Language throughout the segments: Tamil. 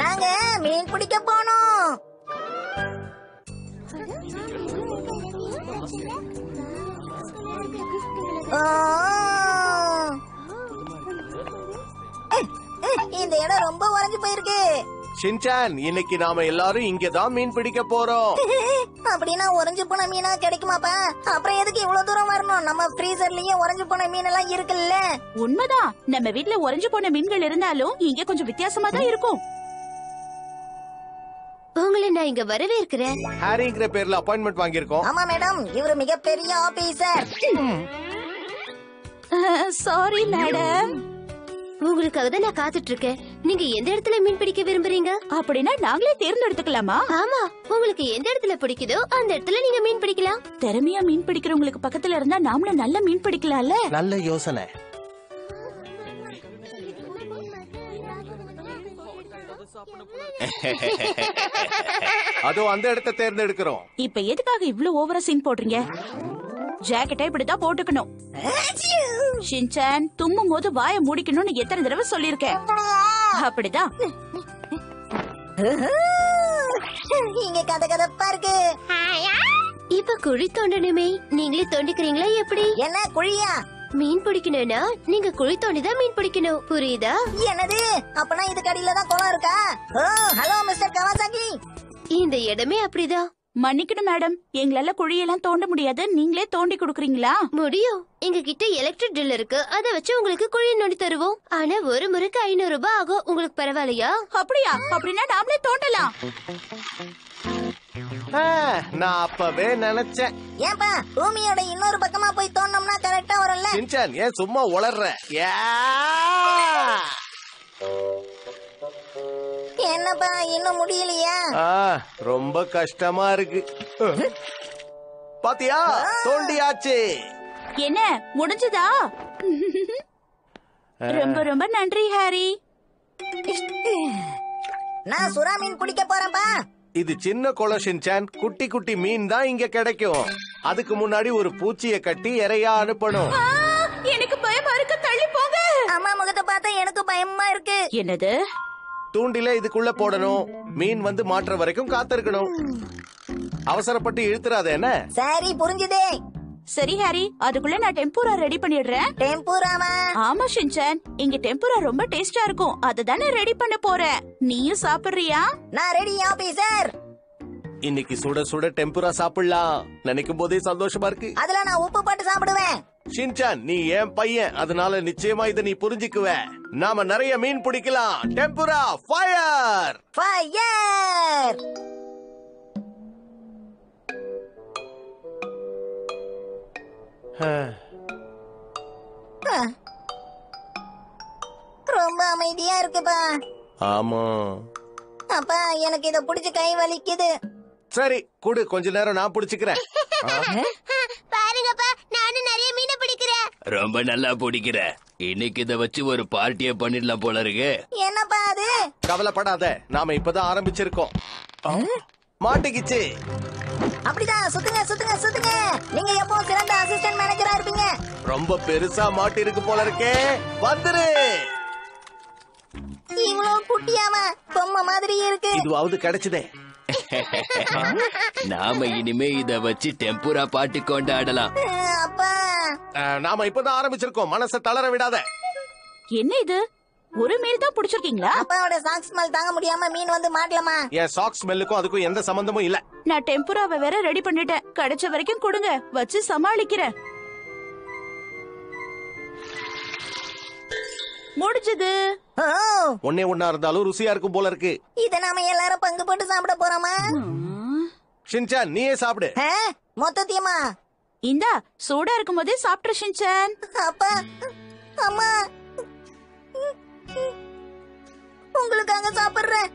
நாங்க மீன் பிடிக்க போனோம். இந்த இடம் ரொம்ப உறைஞ்சு போயிருக்கு. ஷின்சான் இன்னைக்கு நாம எல்லாரும் இங்க தான் மீன் பிடிக்க போறோம். அப்படின்னா உறைஞ்சு போன மீனா கிடைக்குமாப்பா? அப்புறம் எதுக்கு இவ்வளவு தூரம் வரணும்? நம்ம ஃப்ரீசர்லயே உறைஞ்சு போன மீன் எல்லாம் இருக்குல்ல. உண்மைதான். நம்ம வீட்ல உறைஞ்சு போன மீன்கள் இருந்தாலும் இங்க கொஞ்சம் வித்தியாசமா தான் இருக்கும். உங்களை நான் இங்க வரவேற்கிறேன். ஹாரிங்கிற பேர்ல அப்பாயின்மெண்ட் வாங்கியிருக்கோம். ஆமா மேடம். இவரு மிகப்பெரிய ஆபீசர். Sorry madam. உங்களுக்காக தான் நான் காத்துட்டு இருக்கேன் நீங்க எந்த இடத்துல மீன் பிடிக்க விரும்புறீங்க? அப்படின்னா நாங்களே தேர்ந்தெடுத்துக்கலாமா? ஆமா உங்களுக்கு எந்த இடத்துல பிடிக்குதோ அந்த இடத்துல நீங்க மீன் பிடிக்கலாம். திறமையா மீன் பிடிக்கிறவங்களுக்கு பக்கத்துல இருந்தா நாமளும் நல்ல மீன் பிடிக்கலாம்ல? நல்ல யோசனை. அதோ அந்த இடத்தை தேர்ந்தெடுக்கிறோம். இப்ப எதுக்காக இவ்ளோ ஓவரா சீன் போடுறீங்க? ஜாக்கெட்டை இப்படித்தான் போட்டுக்கணும். ஷின்சான் தும்மும் போது வாயை மூடிக்கணும்னு எத்தனை தடவை சொல்லிருக்கேன் அப்படிதான். இங்க கதை கதப்பா இருக்கு இப்ப குழி தோண்டணுமே. நீங்களே தோண்டிக்கிறீங்களா எப்படி? என்ன குழியா? மீன் பிடிக்கணும்னா நீங்க குழி தோண்டிதான் மீன் பிடிக்கணும். புரியுதா? என்னது? அப்பனா இதுக்கு அடியில தான் குளம் இருக்கா? ஹலோ மிஸ்டர் கவாசாக்கி இந்த இடமே அப்படிதான். மன்னிக்கணும் மேடம். எங்களால குழியெல்லாம் தோண்ட முடியாது. நீங்களே தோண்டி கொடுக்குறீங்களா? முடியும். எங்க கிட்ட எலக்ட்ரிக் ட்ரில் இருக்கு. அத வச்சு உங்களுக்கு குழி நோண்டி தருவோம். ஆனா ஒரு முறைக்கு ஐநூறு ரூபாய் ஆகும். உங்களுக்கு பரவாயில்லையா? அப்படியா? அப்படின்னா நாமளே தோண்டலாம். ஆ, நான் அப்பவே நினைச்சேன். ஏன்பா பூமியோட இன்னொரு பக்கமா போய் தோண்டோம்னா கரெக்டா வரும்ல? ஏன் சும்மா உளர்ற? யா! என்னப்பா இன்னும் முடியலையா? ரொம்ப கஷ்டமா இருக்கு. பாத்தியா? தோண்டியாச்சு. என்ன முடிஞ்சதா? ரொம்ப ரொம்ப நன்றி ஹாரி. நான் சுறா மீன் பிடிக்க போறேன்ப்பா. இது சின்ன ஷின்சான் குட்டி குட்டி மீன் தான் இங்க கிடைக்கும். அதுக்கு முன்னாடி ஒரு பூச்சிய கட்டி இறையா அனுப்பணும். எனக்கு பயமா இருக்கு தள்ளி போங்க. அம்மா முகத்தை பார்த்தா எனக்கு பயமா இருக்கு. என்னது? தூண்டில இதுக்குள்ள போடணும். மீன் வந்து மாற்ற வரைக்கும் காத்திருக்கணும். அவசரப்பட்டு இழுத்துறாத என்ன? சரி புரிஞ்சுதே. சரி ஹாரி. அதுக்குள்ள நான் டெம்பூரா ரெடி பண்ணிடுறேன். டெம்பூராமா ஆமா ஷின்சான் இங்க டெம்பூரா ரொம்ப டேஸ்டா இருக்கும். அததானே ரெடி பண்ண போறேன். நீயும் சாப்பிடுறியா? நான் ரெடி ஆபீசர் இன்னைக்கு சுட சுட டெம்புரா சாப்பிடலாம். நினைக்கும் போதே சந்தோஷமா இருக்கு. அதுல நான் உப்பு போட்டு சாப்பிடுவேன். ஷின்சான் நீ ஏன் பையன். அதனால நிச்சயமா இதை நீ புரிஞ்சுக்குவ. நாம நிறைய மீன் பிடிக்கலாம். டெம்புரா ஃபயர் ஃபயர் ரொம்ப அமைதியா இருக்குப்பா. ஆமா. அப்பா எனக்கு இத புடிச்சு கை வலிக்குது. சரி குடு. கொஞ்ச நேரம் நான் பிடிச்சுக்கிறேன். ரொம்ப நல்லா பிடிக்கிற. இன்னைக்கு இத வச்சு ஒரு பார்ட்டிய பண்ணிடலாம் போல இருக்கு. என்னப்பா அது? கவலைப்படாத நாம இப்பதான் ஆரம்பிச்சிருக்கோம். மாட்டிக்கிச்சு. அப்படிதான் சுத்துங்க சுத்துங்க சுத்துங்க. நீங்க எப்போ சிறந்த அசிஸ்டன்ட் மேனேஜரா இருப்பீங்க? ரொம்ப பெருசா மாட்டி இருக்கு போல இருக்கே. வந்துரு. இவ்வளவு குட்டியாமா பொம்மை மாதிரி இருக்கு. இதுவாவது கிடைச்சதே. நாம இனிமே இத வச்சு டெம்பூரா பாட்டு கொண்டாடலாம். அப்பா. நாம இப்பதான் ஆரம்பிச்சிருக்கோம். மனசை தளர விடாத. என்ன இது? ஒரு மீன் தான் பிடிச்சிருக்கீங்களா? அப்பாவோட சாக்ஸ் ஸ்மெல் தாங்க முடியாம மீன் வந்து மாட்டலமா? என் சாக்ஸ் ஸ்மெல்லுக்கும் அதுக்கும் எந்த சம்பந்தமும் இல்ல. நான் டெம்பூராவை வேற ரெடி பண்ணிட்டேன். கிடைச்ச வரைக்கும் கொடுங்க. வச்சு சமாளிக்கிறேன். முடிஞ்சது. ஒன்னே ஒன்னா இருந்தாலும் ருசியா இருக்கும் போல இருக்கு. இத நாம எல்லாரும் பங்கு போட்டு சாப்பிட போறோமா? ஷின்சான் நீயே சாப்பிடு. மொத்தத்தையுமா? இந்தா சூடா இருக்கும் போதே சாப்பிட்டு ஷின்சான் அப்பா அம்மா. உங்களுக்காக சாப்பிடுறேன்.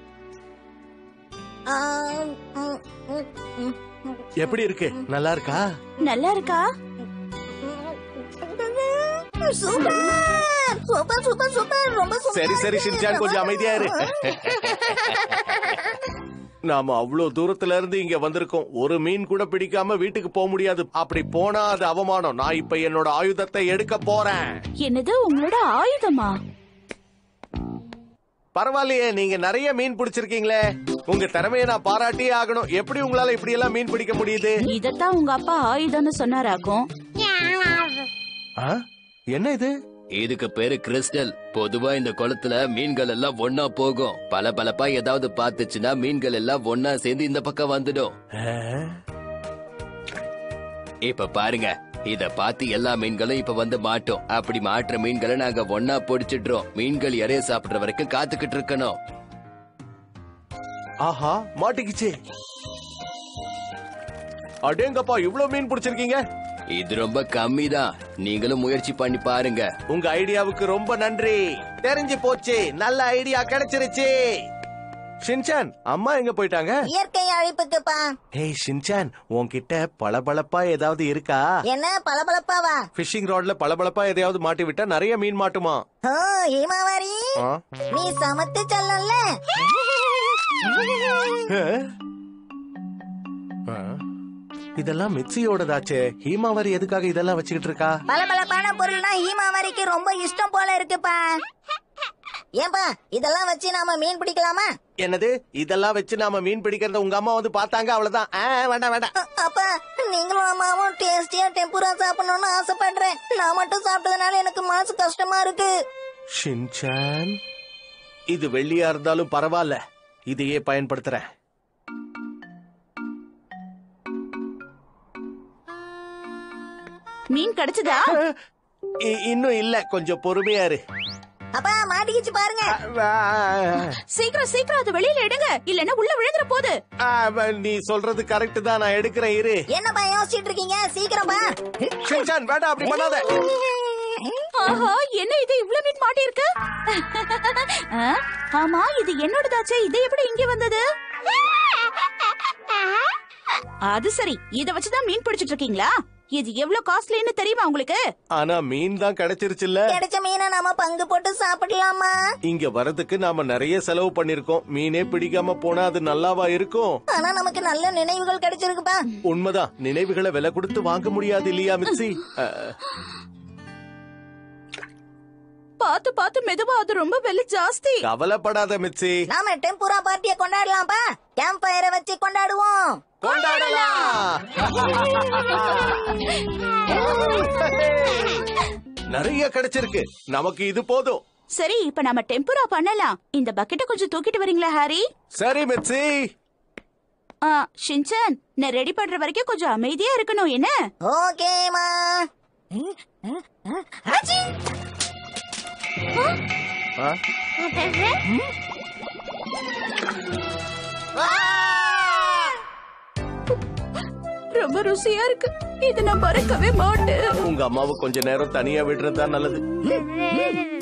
எப்படி இருக்கு? நல்லா இருக்கா? நல்லா இருக்கா? சூப்பர். Super super super. ரொம்ப சரி சரி ஷின்சான் கொஞ்சம் அமைதியா இரு. நாம அவ்வளவு தூரத்துல இருந்து இங்க வந்திருக்கோம். ஒரு மீன் கூட பிடிக்காம வீட்டுக்கு போக முடியாது. அப்படி போனா அது அவமானம். நான் இப்ப என்னோட ஆயுதத்தை எடுக்க போறேன். என்னது உங்களோட ஆயுதமா? பரவாயில்லையே நீங்க நிறைய மீன் பிடிச்சிருக்கீங்களே. உங்க திறமையை நான் பாராட்டியே ஆகணும். எப்படி உங்களால இப்படி எல்லாம் மீன் பிடிக்க முடியுது? இதத்தான் உங்க அப்பா ஆயுதம்னு சொன்னாராக்கும். ஆ? என்ன இது? இதுக்கு பேரு கிறிஸ்டல். பொதுவா இந்த குளத்துல மீன்கள் எல்லாம் ஒன்னா போகும். பல பலப்பா ஏதாவது பார்த்துச்சுன்னா மீன்கள் எல்லாம் ஒன்னா சேர்ந்து இந்த பக்கம் வந்துடும்? இப்ப பாருங்க இத பார்த்து எல்லா மீன்களும் இப்ப வந்து மாட்டோம். அப்படி மாட்டுற மீன்களை நாங்க ஒன்னா பொடிச்சிடுறோம். மீன்கள் இறைய சாப்பிடுற வரைக்கும் காத்துக்கிட்டு இருக்கணும். ஆஹா மாட்டிக்கிச்சு. அடேங்கப்பா இவ்ளோ மீன் பிடிச்சிருக்கீங்க? இது ரொம்ப கம்மி தான் நீங்களும் முயற்சி பண்ணி பாருங்க. உங்க ஐடியாவுக்கு ரொம்ப நன்றி. தெரிஞ்சு போச்சு. நல்ல ஐடியா கிடைச்சிருச்சு. ஷின்சான் அம்மா எங்க போயிட்டாங்க? இயற்கை அழிப்புக்குப்பா. ஏய் ஷின்சான் உன்கிட்ட பளபளப்பா ஏதாவது இருக்கா? என்ன பளபளப்பாவா? ஃபிஷிங் ராட்ல பளபளப்பா எதையாவது மாட்டி விட்டா நிறைய மீன் மாட்டுமா? ஓ ஹீமாவாரி? நீ சமத்து செல்லல? இதெல்லாம் மிக்சியோடதாச்சே ஹீமாவரி எதுக்காக இதெல்லாம் வச்சுக்கிட்டு இருக்கா பளபளப்பான பொருள்னா ஹீமாவாரிக்கு ரொம்ப இஷ்டம் போல இருக்குப்பா. ஏன்பா இதெல்லாம் வச்சு நாம மீன் பிடிக்கலாமா? என்னது? இதெல்லாம் வச்சு நாம மீன் பிடிக்கிறத உங்க அம்மா வந்து பார்த்தாங்க அவ்வளவுதான். ஆ, வேண்டாம் வேண்டாம். அப்பா நீங்களும் அம்மாவும் டேஸ்டியா டெம்பூரா சாப்பிடணும்னு ஆசைப்படுறேன். நான் மட்டும் சாப்பிட்டதுனால எனக்கு மனசு கஷ்டமா இருக்கு. ஷின்சான் இது வெள்ளியா இருந்தாலும் பரவாயில்ல. இதையே பயன்படுத்துறேன். மீன் கிடைச்சதா? இன்னும் இல்ல. கொஞ்சம் பொறுமையா இரு. அப்பா மாட்டிக்கிச்சு பாருங்க. சீக்கிரம் சீக்கிரம் அது வெளியில எடுங்க. இல்லன்னா உள்ள விழுந்துற போகுது ஆ, நீ சொல்றது கரெக்ட் தான். நான் எடுக்கிறேன் இரு. என்னப்பா யோசிச்சிட்டு இருக்கீங்க? சீக்கிரமா ஷின்சான் வேண்டாம் அப்படி பண்ணாத. ஆஹா என்ன இது? இவ்ளோ மீன் மாட்டி இருக்கு? ஆ, ஆமா இது என்னோடதாச்சே. இது எப்படி இங்க வந்தது? அது சரி. இத வச்சுதான் மீன் பிடிச்சிட்டு இருக்கீங்களா? இது எவ்வளவு காஸ்ட்லின்னு தெரியுமா உங்களுக்கு? ஆனா மீன் தான் கிடைச்சிருச்சுல்ல. கிடைச்ச மீனை நாம பங்கு போட்டு சாப்பிடலாமா? இங்க வரதுக்கு நாம நிறைய செலவு பண்ணிருக்கோம். மீனே பிடிக்காம போனா அது நல்லாவா இருக்கும்? ஆனா நமக்கு நல்ல நினைவுகள் கிடைச்சிருக்குப்பா. உண்மைதான். நினைவுகளை விலை கொடுத்து வாங்க முடியாது இல்லையா மிச்சி அஹ், பார்த்து பார்த்து மெதுவா அது ரொம்ப விலை ஜாஸ்தி. கவலைப்படாத மிச்சி. நாம டெம்பூரா பார்ட்டிய கொண்டாடலாம்ப்பா கேம்ப் ஃபயரை வச்சு கொண்டாடுவோம். கொண்டாடலாம். நிறைய கிடைச்சிருக்கு. நமக்கு இது போதும். சரி இப்ப நம்ம டெம்புரா பண்ணலாம். இந்த பக்கெட்டை கொஞ்சம் தூக்கிட்டு வரீங்களா ஹாரி? சரி மிச்சி. ஆ, ஷின்சான் நான் ரெடி பண்ற வரைக்கும் கொஞ்சம் அமைதியா இருக்கணும் என்ன? ஓகேமா ஆ? ரொம்ப ருசியா இருக்கு. இது நான் மறக்கவே மாட்டேன். உங்க அம்மாவை கொஞ்ச நேரம் தனியா விடுறது தான் நல்லது.